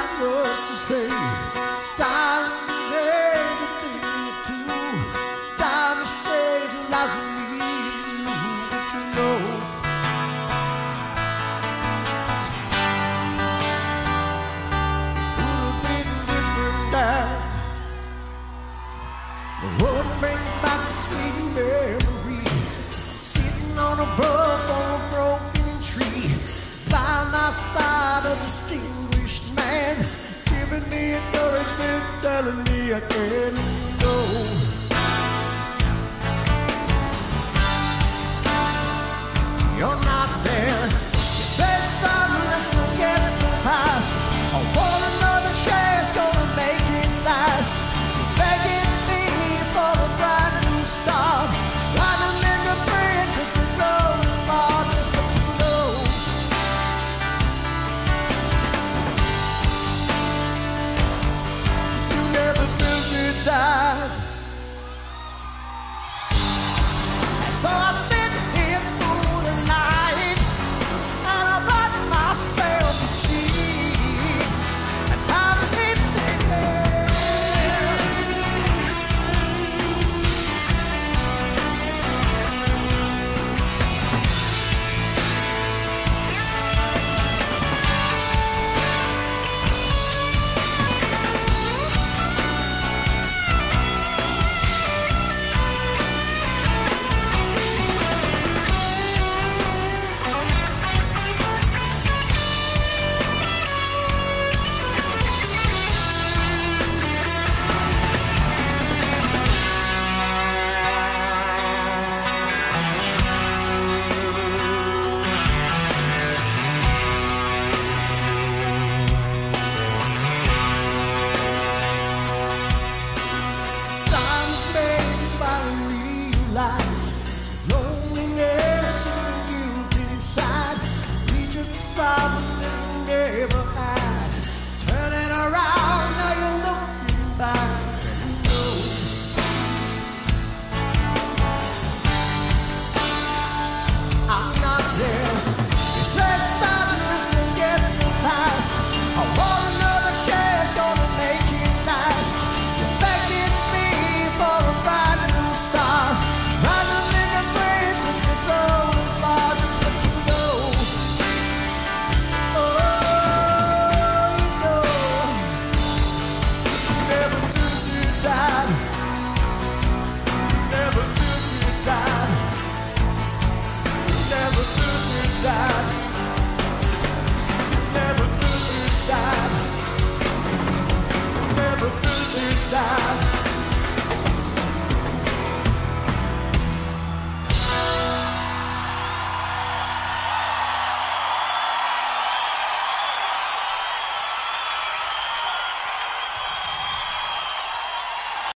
I much to say. time ain't a thing you stage me and you, but you know. Would different. The road brings back a sweet memory. Sitting on a bluff on a broken tree, by my side of the steel encouragement telling me I can.